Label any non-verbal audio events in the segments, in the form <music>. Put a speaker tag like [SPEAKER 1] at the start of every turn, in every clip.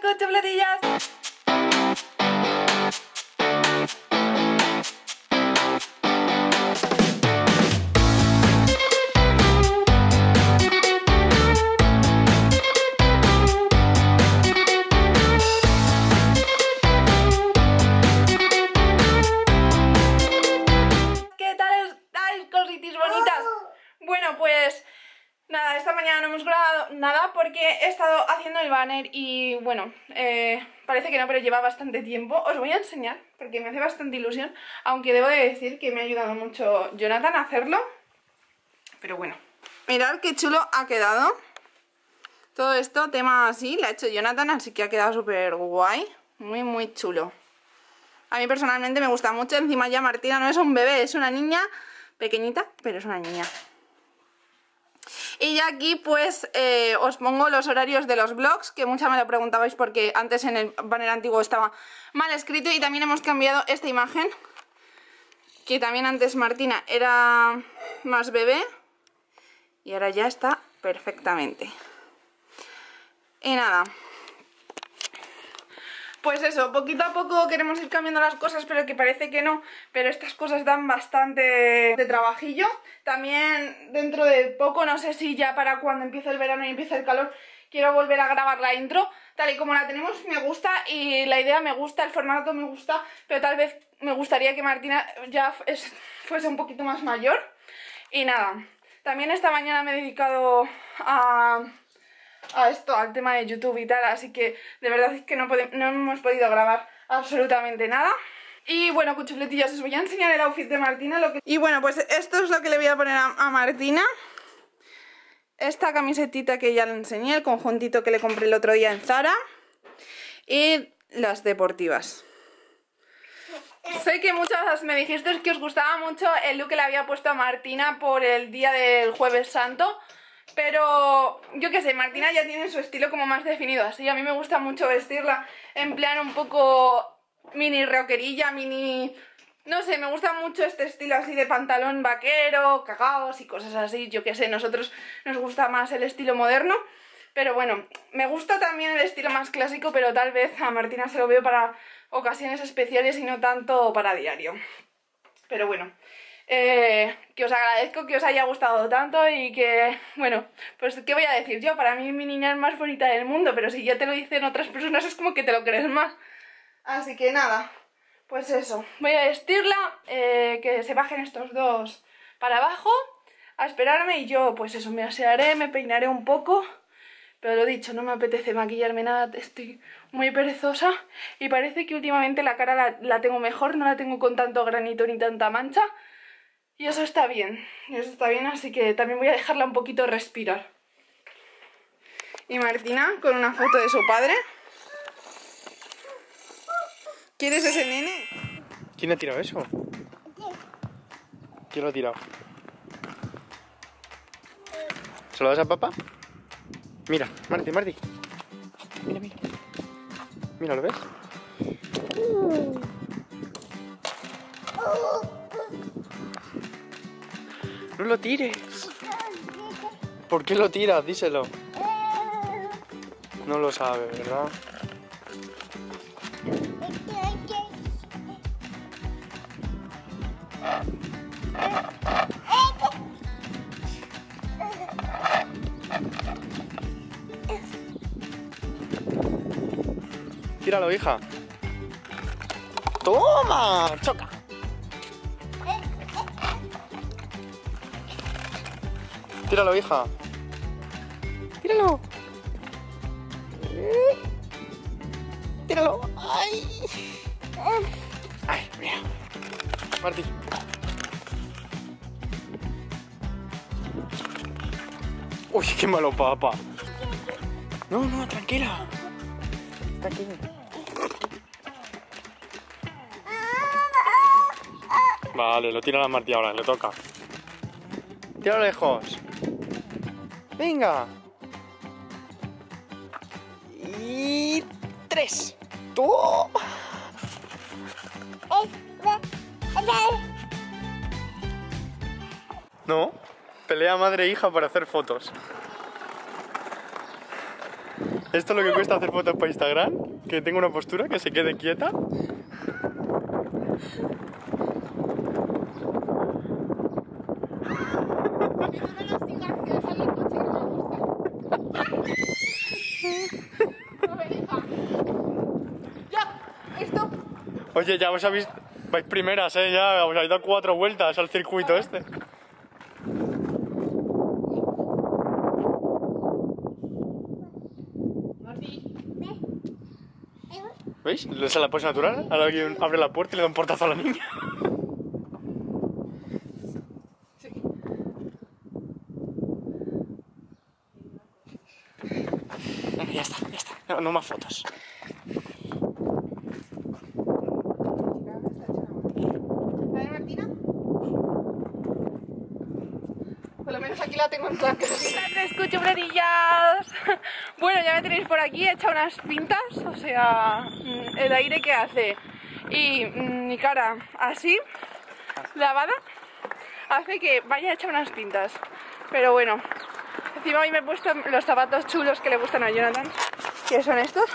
[SPEAKER 1] cuchufletillas. ¿Qué que no, pero lleva bastante tiempo. Os voy a enseñar porque me hace bastante ilusión, aunque debo de decir que me ha ayudado mucho Jonathan a hacerlo. Pero bueno, mirad qué chulo ha quedado. Todo esto, tema así, lo ha hecho Jonathan, así que ha quedado súper guay. Muy, muy chulo. A mí personalmente me gusta mucho. Encima ya Martina no es un bebé, es una niña pequeñita, pero es una niña. Y ya aquí pues eh, os pongo los horarios de los vlogs, que muchas me lo preguntabais porque antes en el banner antiguo estaba mal escrito y también hemos cambiado esta imagen, que también antes Martina era más bebé y ahora ya está perfectamente. Y nada, pues eso, poquito a poco queremos ir cambiando las cosas, pero que parece que no. Pero estas cosas dan bastante de trabajillo. También dentro de poco, no sé si ya para cuando empiece el verano y empiece el calor, quiero volver a grabar la intro. Tal y como la tenemos me gusta y la idea me gusta, el formato me gusta, pero tal vez me gustaría que Martina ya es- fuese un poquito más mayor. Y nada, también esta mañana me he dedicado a a esto, al tema de YouTube y tal, así que de verdad es que no, no hemos podido grabar absolutamente nada. Y bueno, cuchufletillas, os voy a enseñar el outfit de Martina. Lo que... Y bueno, pues esto es lo que le voy a poner a, a Martina. Esta camisetita que ya le enseñé, el conjuntito que le compré el otro día en Zara. Y las deportivas. Sé que muchas me dijisteis que os gustaba mucho el look que le había puesto a Martina por el día del Jueves Santo. Pero yo qué sé, Martina ya tiene su estilo como más definido así. A mí me gusta mucho vestirla en plan un poco mini rockerilla, mini... No sé, me gusta mucho este estilo así de pantalón vaquero, cagados y cosas así. Yo qué sé, nosotros nos gusta más el estilo moderno. Pero bueno, me gusta también el estilo más clásico, pero tal vez a Martina se lo veo para ocasiones especiales y no tanto para diario. Pero bueno, eh, que os agradezco que os haya gustado tanto y que, bueno, pues qué voy a decir yo, para mí mi niña es más bonita del mundo, pero si ya te lo dicen otras personas es como que te lo crees más. Así que nada, pues eso, voy a vestirla, eh, que se bajen estos dos para abajo, a esperarme y yo pues eso, me asearé, me peinaré un poco. Pero lo dicho, no me apetece maquillarme nada, estoy muy perezosa y parece que últimamente la cara la, la tengo mejor, no la tengo con tanto granito ni tanta mancha. Y eso está bien, eso está bien, así que también voy a dejarla un poquito respirar. Y Martina con una foto de su padre. ¿Quieres ese nene?
[SPEAKER 2] ¿Quién ha tirado eso? ¿Quién lo ha tirado? ¿Se lo das a papá? Mira, Marti, Marti. Mira, mira. Mira, ¿lo ves? No lo tires. ¿Por qué lo tiras? Díselo. No lo sabe, ¿verdad? Tíralo, hija. ¡Toma! ¡Choca! Tíralo, hija. Tíralo. Tíralo. ¡Ay! ¡Ay, mira! Marti. Uy, qué malo, papá. No, no, tranquila. Está. Vale, lo tira la Martí ahora, le toca. Tíralo lejos. Venga. Y tres. Tú. No. Pelea madre e hija para hacer fotos. Esto es lo que cuesta hacer fotos para Instagram, que tenga una postura, que se quede quieta.
[SPEAKER 1] Que tú no los digas que dejan el coche que no me gusta. No me deja. Ya, esto.
[SPEAKER 2] Oye, ya os habéis... Vais primeras, ¿eh? Ya os habéis dado cuatro vueltas al circuito este. ¿Veis? Esa es la pose natural. Ahora alguien abre la puerta y le da un portazo a la niña.
[SPEAKER 1] Sí.
[SPEAKER 2] Venga, ya está, ya está. No, no más fotos.
[SPEAKER 1] A ver, Martina. Por lo menos aquí la tengo en plan. Te escucho, brodillas. <laughs> Bueno, ya me tenéis por aquí, he echado unas pintas, o sea, mm, el aire que hace y mm, mi cara así, lavada, hace que vaya a echar unas pintas. Pero bueno, encima hoy me he puesto los zapatos chulos que le gustan a Jonathan, que son estos.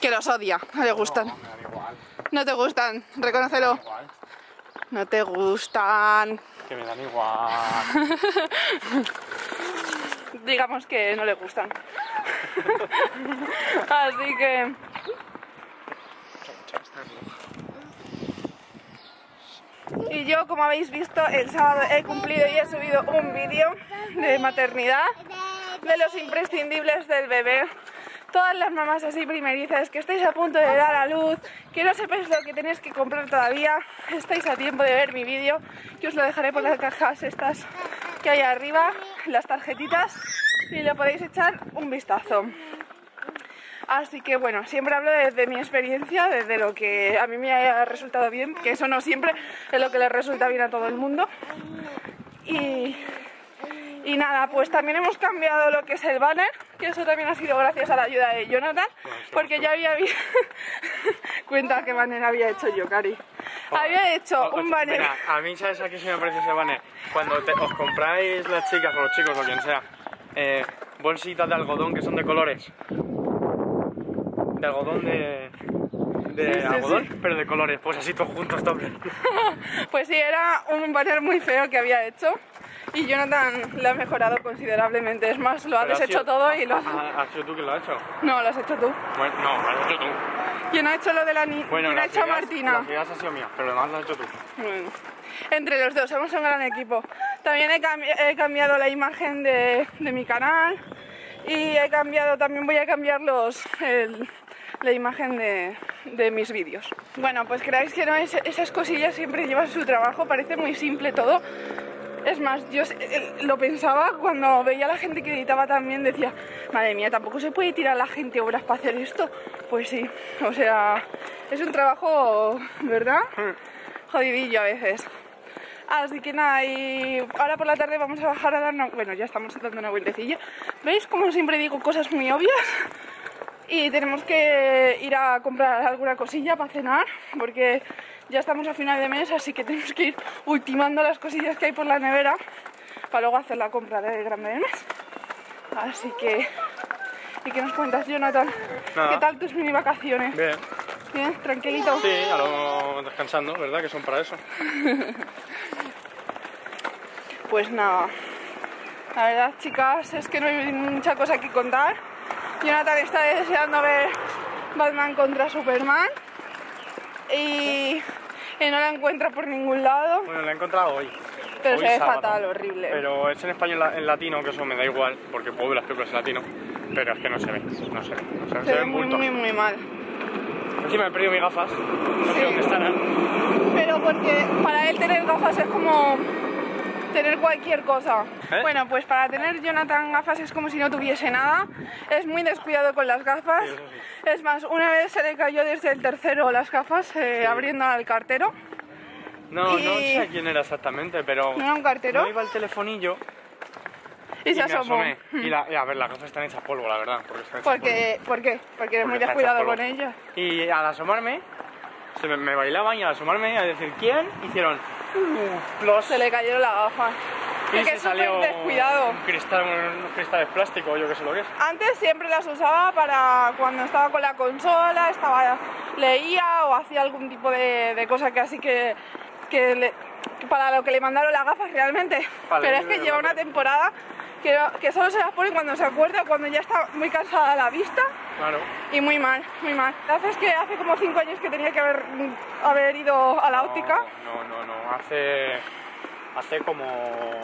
[SPEAKER 1] Que los odia, no le gustan.
[SPEAKER 2] igual.
[SPEAKER 1] No te gustan, reconócelo. No te gustan.
[SPEAKER 2] Que me dan igual. <laughs>
[SPEAKER 1] Digamos que no le gustan. <laughs> Así que. Y yo, como habéis visto, el sábado he cumplido y he subido un vídeo de maternidad, de los imprescindibles del bebé. Todas las mamás así primerizas que estáis a punto de dar a luz, que no sepáis lo que tenéis que comprar todavía, estáis a tiempo de ver mi vídeo, que os lo dejaré por las cajas estas que hay arriba, las tarjetitas, y le podéis echar un vistazo. Así que bueno, siempre hablo desde mi experiencia, desde lo que a mí me haya resultado bien, que eso no siempre es lo que le resulta bien a todo el mundo. Y, y nada, pues también hemos cambiado lo que es el banner, que eso también ha sido gracias a la ayuda de Jonathan, porque ya había vi- <laughs> cuenta qué banner había hecho yo, Cari. Había hecho un banner.
[SPEAKER 2] Mira, a mí, ¿sabes a qué se me parece ese banner? Cuando te- os compráis las chicas o los chicos o quien sea, eh, bolsitas de algodón que son de colores. De algodón de. De
[SPEAKER 1] Sí, sí,
[SPEAKER 2] algodón,
[SPEAKER 1] sí.
[SPEAKER 2] pero de colores. Pues así todos juntos también. <laughs>
[SPEAKER 1] Pues sí, era un banner muy feo que había hecho y Jonathan lo ha mejorado considerablemente. Es más, lo ha
[SPEAKER 2] Pero has
[SPEAKER 1] deshecho
[SPEAKER 2] sido-
[SPEAKER 1] todo y lo...
[SPEAKER 2] Ah, ¿Has sido tú quien lo has hecho?
[SPEAKER 1] No, lo has hecho tú.
[SPEAKER 2] Bueno, no, lo has hecho tú.
[SPEAKER 1] ¿Quién ha hecho lo de la niña?
[SPEAKER 2] Bueno,
[SPEAKER 1] ¿Quién ha hecho
[SPEAKER 2] ideas-
[SPEAKER 1] Martina?
[SPEAKER 2] Las ideas han sido mías, pero lo demás lo has hecho tú.
[SPEAKER 1] Bueno, entre los dos somos un gran equipo. También he, cambi- he cambiado la imagen de, de mi canal y he cambiado, también voy a cambiar los, el- la imagen de, de mis vídeos. Bueno, pues creáis que no, es- esas cosillas siempre llevan su trabajo, parece muy simple todo. Es más, yo eh, lo pensaba cuando veía a la gente que editaba también, decía, madre mía, tampoco se puede tirar a la gente horas para hacer esto. Pues sí, o sea, es un trabajo, ¿verdad? jodidillo a veces. Así que nada, y ahora por la tarde vamos a bajar a dar una... Bueno, ya estamos dando una vueltecilla. ¿Veis? Como siempre digo cosas muy obvias. Y tenemos que ir a comprar alguna cosilla para cenar, porque ya estamos a final de mes, así que tenemos que ir ultimando las cosillas que hay por la nevera para luego hacer la compra del mes. Así que... ¿Y qué nos cuentas, Jonathan?
[SPEAKER 2] Nada.
[SPEAKER 1] ¿Qué tal tus mini vacaciones?
[SPEAKER 2] Bien.
[SPEAKER 1] ¿Bien? ¿Tranquilito?
[SPEAKER 2] Sí, a lo descansando, ¿verdad? Que son para eso.
[SPEAKER 1] Pues nada. La verdad, chicas, es que no hay mucha cosa que contar. Jonathan está deseando ver Batman contra Superman. Y, y no la encuentra por ningún lado.
[SPEAKER 2] Bueno, la he encontrado hoy.
[SPEAKER 1] Pero
[SPEAKER 2] Hoy
[SPEAKER 1] se ve
[SPEAKER 2] sábado.
[SPEAKER 1] fatal, horrible.
[SPEAKER 2] Pero es en español en latino, que eso me da igual, porque puedo ver las películas en latino. Pero es que no se ve, no se ve. O sea,
[SPEAKER 1] se
[SPEAKER 2] se
[SPEAKER 1] ve muy, muy, muy mal.
[SPEAKER 2] Encima he perdido mis gafas, no
[SPEAKER 1] Sí.
[SPEAKER 2] sé dónde estarán.
[SPEAKER 1] Pero porque para él tener gafas es como tener cualquier cosa.
[SPEAKER 2] ¿Eh?
[SPEAKER 1] Bueno, pues para tener Jonathan gafas es como si no tuviese nada. Es muy descuidado con las gafas.
[SPEAKER 2] Sí,
[SPEAKER 1] Es más, una vez se le cayó desde el tercero las gafas eh, abriendo al cartero.
[SPEAKER 2] No,
[SPEAKER 1] Y-
[SPEAKER 2] no sé quién era exactamente, pero.
[SPEAKER 1] ¿No era un cartero?
[SPEAKER 2] No iba el telefonillo
[SPEAKER 1] Y,
[SPEAKER 2] y,
[SPEAKER 1] se asomó.
[SPEAKER 2] asomé. Y, la, y a ver, las gafas están hechas polvo, la verdad. Porque están
[SPEAKER 1] Porque, ¿Por qué? Porque eres
[SPEAKER 2] Porque
[SPEAKER 1] muy
[SPEAKER 2] está
[SPEAKER 1] descuidado con
[SPEAKER 2] polvo.
[SPEAKER 1] ella.
[SPEAKER 2] Y al asomarme, se me, me bailaban y al asomarme a decir quién, hicieron. Plus.
[SPEAKER 1] Se le cayeron las gafas.
[SPEAKER 2] Y
[SPEAKER 1] que
[SPEAKER 2] se
[SPEAKER 1] es
[SPEAKER 2] salió
[SPEAKER 1] súper descuidado.
[SPEAKER 2] un cristal, unos cristales plásticos, yo que sé lo que es.
[SPEAKER 1] Antes siempre las usaba para cuando estaba con la consola, estaba leía o hacía algún tipo de, de cosa que así que, que le- que para lo que le mandaron las gafas realmente.
[SPEAKER 2] Vale,
[SPEAKER 1] Pero es que lleva
[SPEAKER 2] que-
[SPEAKER 1] una temporada que, que solo se las pone cuando se acuerda, cuando ya está muy cansada la vista
[SPEAKER 2] Claro.
[SPEAKER 1] y muy mal, muy mal. La verdad es que hace como cinco años que tenía que haber, haber ido a la óptica.
[SPEAKER 2] No, no, no, no. Hace. Hace como.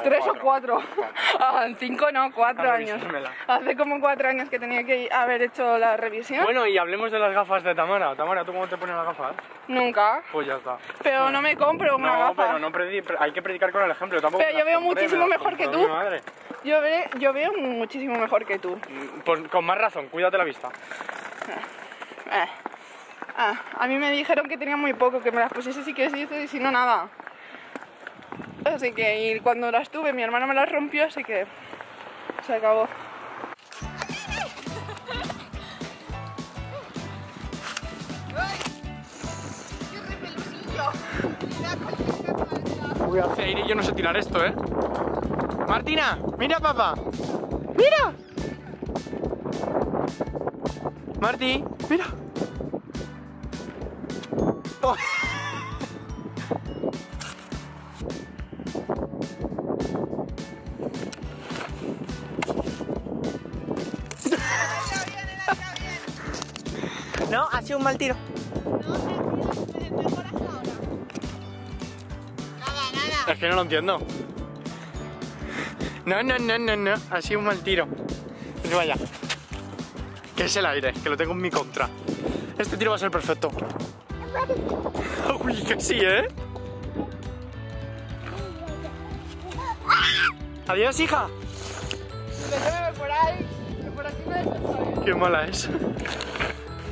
[SPEAKER 1] Tres o cuatro. <laughs> Ah, cinco no, cuatro años. Hace como cuatro años que tenía que haber hecho la revisión.
[SPEAKER 2] Bueno, y hablemos de las gafas de Tamara. Tamara, ¿tú cómo te pones las gafas?
[SPEAKER 1] Nunca.
[SPEAKER 2] Pues ya está.
[SPEAKER 1] Pero no me compro una
[SPEAKER 2] no,
[SPEAKER 1] gafa.
[SPEAKER 2] pero no pre- hay que predicar con el ejemplo. Tampoco
[SPEAKER 1] Pero yo veo
[SPEAKER 2] compré,
[SPEAKER 1] muchísimo mejor que tú.
[SPEAKER 2] madre.
[SPEAKER 1] Yo, ve- yo veo muchísimo mejor que tú.
[SPEAKER 2] Mm, Pues con más razón, cuídate la vista.
[SPEAKER 1] Eh. Ah, a mí me dijeron que tenía muy poco, que me las pusiese si quisiese y si no, nada. Así que y cuando las tuve, mi hermano me las rompió, así que se acabó.
[SPEAKER 2] Voy a hacer y yo no sé tirar esto, ¿eh? Martina, mira papá. Mira. Marti, mira. Oh. No, ha sido un mal tiro. Es que no lo entiendo. No, no, no, no, no. Ha sido un mal tiro. Pues vaya. Que es el aire, que lo tengo en mi contra. Este tiro va a ser perfecto. Uy, que sí, ¿eh? Adiós, hija.
[SPEAKER 1] por ahí, que por aquí me desensabe.
[SPEAKER 2] Qué mala es.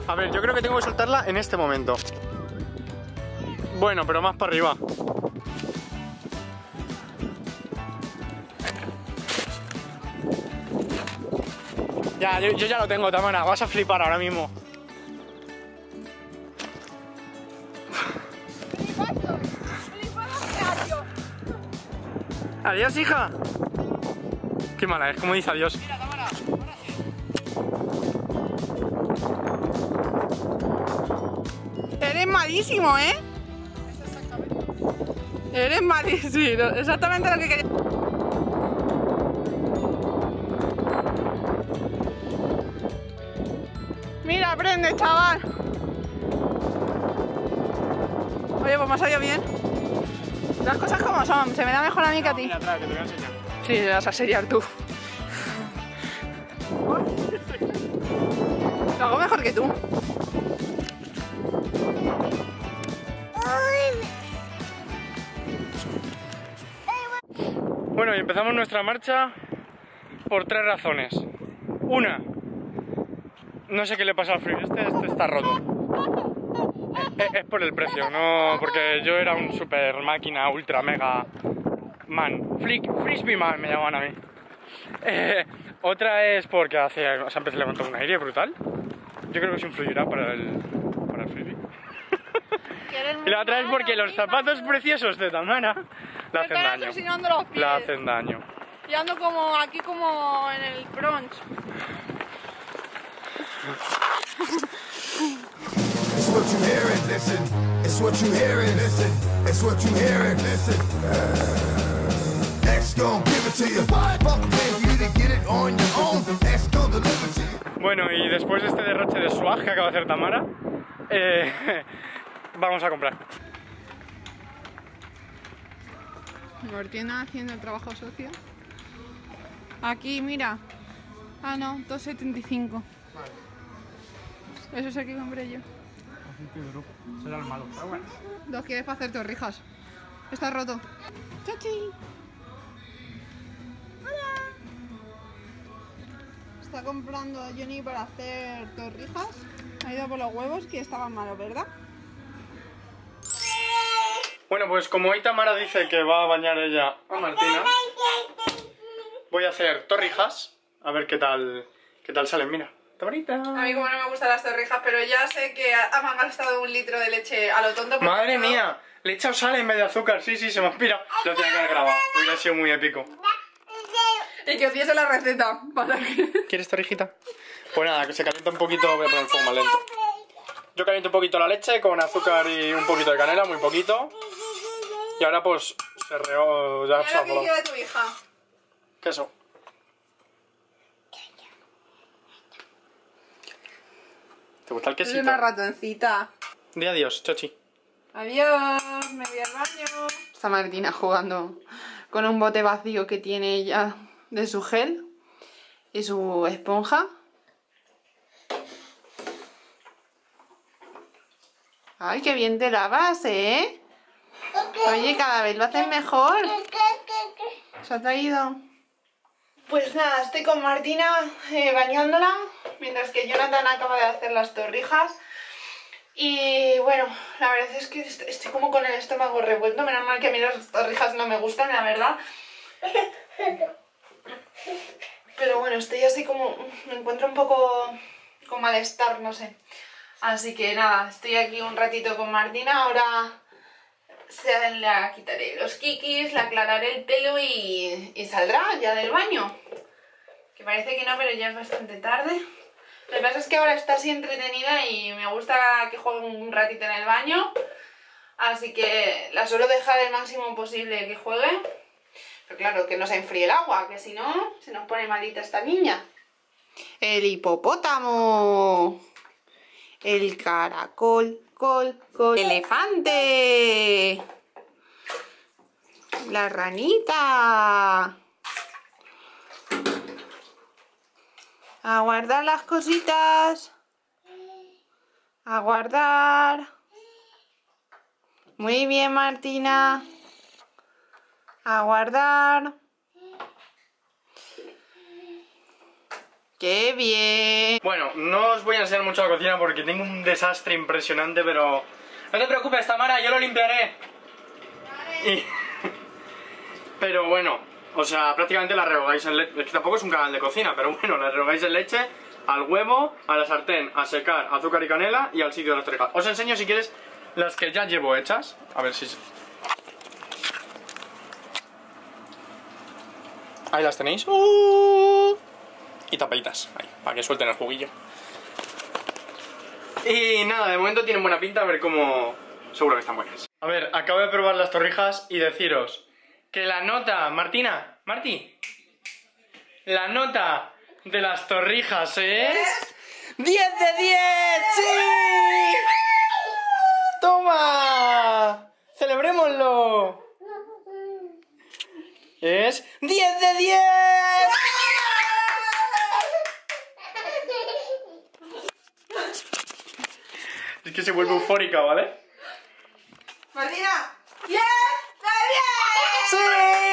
[SPEAKER 2] A ver, yo creo que tengo que soltarla en este momento. Bueno, pero más para arriba. Ya, yo, ya lo tengo, Tamara. Vas a flipar ahora mismo. Adiós, hija. Qué mala es, como dice adiós.
[SPEAKER 1] Malísimo, ¿eh? Eres malísimo, exactamente lo que quería. Mira, aprende, chaval. Oye, pues me ha salido bien. Las cosas como son, se me da mejor a mí que a ti.
[SPEAKER 2] Atrás, que te voy a enseñar.
[SPEAKER 1] Sí, vas a seriar tú.
[SPEAKER 2] Empezamos nuestra marcha por tres razones. Una, no sé qué le pasa al frío, este, este está roto. Es, es por el precio, no porque yo era un super máquina, ultra mega man. Frisbee man me llamaban a mí. Eh, otra es porque hace, o sea, empecé a levantar un aire brutal. Yo creo que eso influirá para el. Y la otra es porque los zapatos preciosos de Tamara le hacen
[SPEAKER 1] están
[SPEAKER 2] daño.
[SPEAKER 1] asesinando los
[SPEAKER 2] Le
[SPEAKER 1] pies.
[SPEAKER 2] hacen daño.
[SPEAKER 1] Y ando como aquí como en el brunch.
[SPEAKER 3] It's what you hear and listen. It's what you hear and listen. It's what you hear and listen. Uh, X gon' give it to you. Fuck paying for you to get it on your own. X gon' deliver to you.
[SPEAKER 2] Bueno, y después de este derroche de swag que acaba de hacer Tamara, eh, vamos a comprar.
[SPEAKER 1] Martina haciendo el trabajo socio. Aquí, mira. Ah, no, 2,75. Eso es el que compré yo.
[SPEAKER 2] Será el malo.
[SPEAKER 1] Dos quieres para hacer torrijas. Está roto. ¡Chachi! ¡Hola! Está comprando Johnny para hacer torrijas. Ha ido por los huevos que estaban malos, ¿verdad?
[SPEAKER 2] Bueno, pues como hoy Tamara dice que va a bañar ella a Martina, voy a hacer torrijas, a ver qué tal, qué tal salen, mira. Torrita.
[SPEAKER 1] A mí como no me gustan las torrijas, pero ya sé que ha- han gastado un litro de leche a lo tonto.
[SPEAKER 2] Madre
[SPEAKER 1] no-
[SPEAKER 2] mía, le he echado sal en vez de azúcar. Sí, sí, se me ha pirado. Lo tenía que haber grabado. Hubiera sido muy épico.
[SPEAKER 1] Y que os diese la receta para que...
[SPEAKER 2] ¿Quieres torrijita? Pues nada, que se calienta un poquito. Voy a poner el fuego más lento. Yo caliento un poquito la leche con azúcar y un poquito de canela, muy poquito. Y ahora pues se reo... Ya
[SPEAKER 1] Mira lo que quiere tu hija.
[SPEAKER 2] Queso. ¿Te gusta el
[SPEAKER 1] Es
[SPEAKER 2] quesito?
[SPEAKER 1] una ratoncita.
[SPEAKER 2] Di adiós, Chochi.
[SPEAKER 1] Adiós, me voy al baño. Está Martina jugando con un bote vacío que tiene ella de su gel y su esponja. Ay, qué bien te lavas, ¿eh? Oye, cada vez lo haces mejor. ¿Se ha traído? Pues nada, estoy con Martina eh, bañándola, mientras que Jonathan acaba de hacer las torrijas. Y bueno, la verdad es que est- estoy como con el estómago revuelto. Menos mal que a mí las torrijas no me gustan, la verdad. Pero bueno, estoy así como... Me encuentro un poco con malestar, no sé. Así que nada, estoy aquí un ratito con Martina. Ahora la quitaré los kikis, le aclararé el pelo y, y saldrá ya del baño. Que parece que no, pero ya es bastante tarde. Lo que pasa es que ahora está así entretenida y me gusta que juegue un ratito en el baño. Así que la suelo dejar el máximo posible que juegue. Pero claro, que no se enfríe el agua, que si no, se nos pone malita esta niña. El hipopótamo. El caracol, col, col. Elefante. La ranita. A guardar las cositas. A guardar. Muy bien, Martina. A guardar. ¡Qué bien!
[SPEAKER 2] Bueno, no os voy a enseñar mucho la cocina porque tengo un desastre impresionante, pero... No te preocupes, Tamara, yo lo limpiaré. <laughs> Pero bueno, o sea, prácticamente la rehogáis en leche. Es que tampoco es un canal de cocina, pero bueno, la rehogáis en leche, al huevo, a la sartén, a secar, azúcar y canela y al sitio de las torrijas. Os enseño si quieres las que ya llevo hechas. A ver si... Ahí las tenéis. ¡Uh! Y tapaditas, ahí, para que suelten el juguillo. Y nada, de momento tienen buena pinta, a ver cómo... Seguro que están buenas. A ver, acabo de probar las torrijas y deciros que la nota... Martina, Marti. La nota de las torrijas es... ¡10 de 10! ¡Sí! ¡Toma! ¡Celebrémoslo! Es 10 de 10. Es que se vuelve eufórica, ¿vale?
[SPEAKER 1] Martina, ¡bien! ¡Está bien!
[SPEAKER 2] ¡Sí!